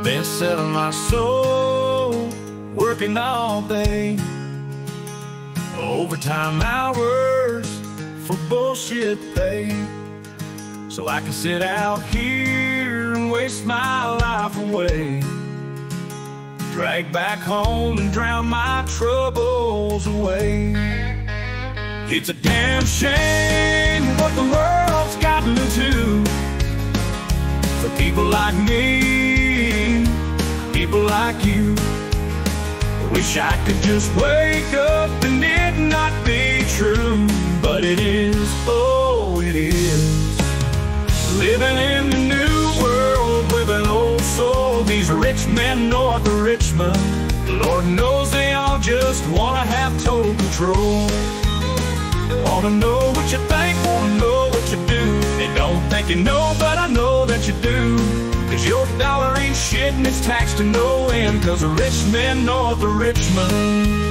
I've been selling my soul, working all day. Overtime hours for bullshit pay. So I can sit out here and waste my life away. Drag back home and drown my troubles away. It's a damn shame what the world's gotten to for people like me, Wish I could just wake up and it not be true, but it is, oh, it is. Living in the new world with an old soul, these rich men north of Richmond. Lord knows they all just wanna have total control. Wanna know what you think, wanna know what you do. They don't think you know, but I know that you do. Cause your dollar shit and it's taxed to no end. Cause the rich men north of Richmond.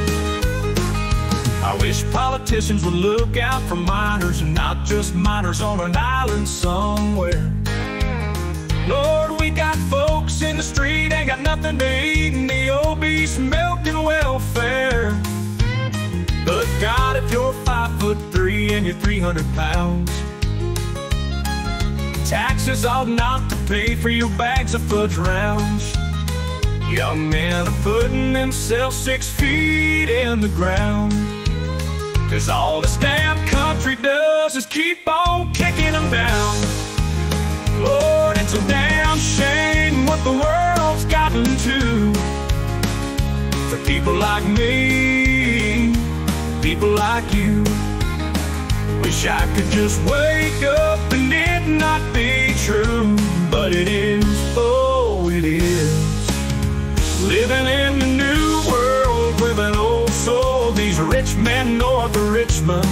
I wish politicians would look out for miners and not just minors on an island somewhere. Lord, we got folks in the street, ain't got nothing to eat, and the obese milking welfare. But God, if you're five foot three and you're 300 pounds, taxes ought not to pay for your bags of fudge rounds. Young men are putting themselves six feet in the ground. Cause all this damn country does is keep on kicking them down. Lord, it's a damn shame what the world's gotten to. For people like me, people like you. Wish I could just wake up and it not be true. But it is, oh, it is. Living in the new world with an old soul. These rich men north of Richmond.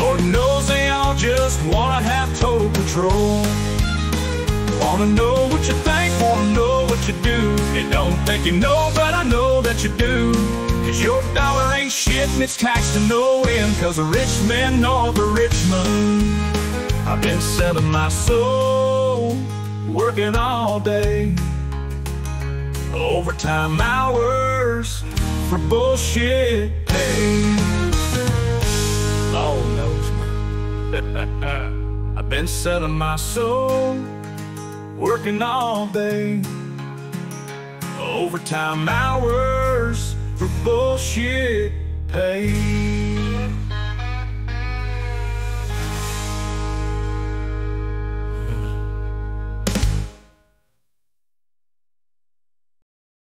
Lord knows they all just wanna have total control. Wanna know what you think, wanna know what you do. They don't think you know, but I know that you do. Cause your dollar ain't shit and it's taxed to no end. Cause the rich men north of Richmond. I've been selling my soul, working all day. Overtime hours for bullshit pay. Lord knows. me. I've been selling my soul, working all day. Overtime hours for bullshit pay.